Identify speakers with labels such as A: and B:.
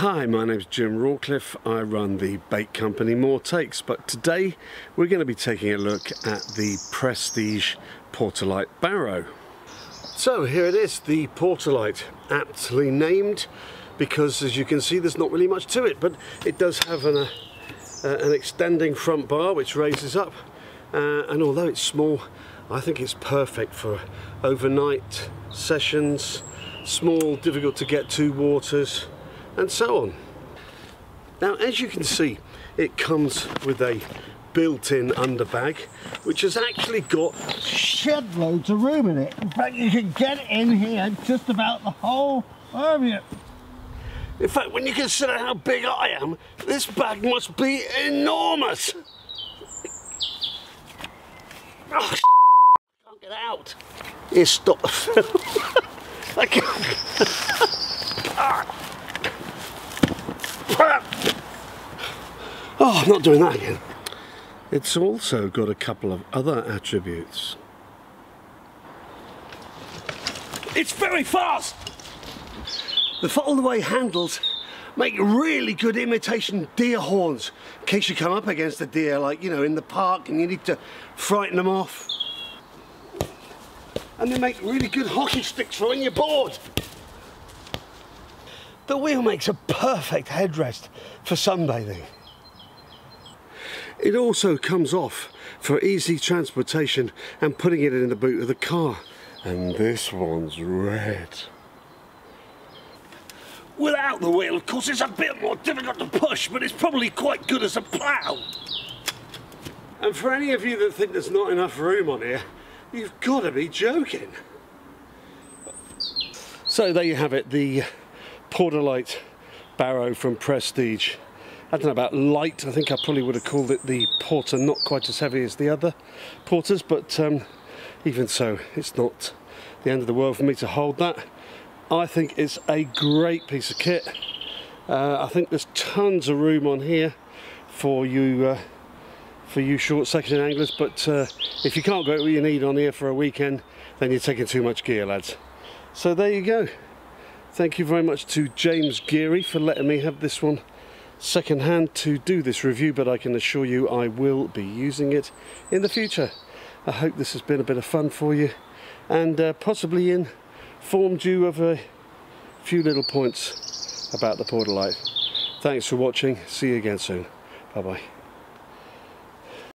A: Hi, my name's Jim Rawcliffe. I run the bait company More Takes, but today we're going to be taking a look at the Prestige Porterlite Barrow. So here it is, the Porterlite, aptly named because as you can see there's not really much to it, but it does have an, uh, an extending front bar which raises up uh, and although it's small I think it's perfect for overnight sessions, small, difficult to get to waters and so on. Now as you can see it comes with a built-in underbag which has actually got
B: shed loads of room in it. In fact you can get in here just about the whole area.
A: In fact when you consider how big I am this bag must be enormous. Oh, I can't get out. Here, stop. I can't. Ah. Oh, I'm not doing that again. It's also got a couple of other attributes. It's very fast! The fold-away handles make really good imitation deer horns in case you come up against a deer like, you know, in the park and you need to frighten them off. And they make really good hockey sticks for when you're bored. The wheel makes a perfect headrest for sunbathing. It also comes off for easy transportation and putting it in the boot of the car. And this one's red. Without the wheel, of course, it's a bit more difficult to push, but it's probably quite good as a plough. And for any of you that think there's not enough room on here, you've got to be joking. So there you have it, the Porterlite Barrow from Prestige. I don't know about light, I think I probably would have called it the Porter, not quite as heavy as the other Porters, but um, even so, it's not the end of the world for me to hold that. I think it's a great piece of kit. Uh, I think there's tons of room on here for you uh, for you short second anglers, but uh, if you can't get what you need on here for a weekend, then you're taking too much gear, lads. So there you go. Thank you very much to James Geary for letting me have this one second hand to do this review but I can assure you I will be using it in the future. I hope this has been a bit of fun for you and uh, possibly informed you of a few little points about the Porterlite. Thanks for watching, see you again soon. Bye bye.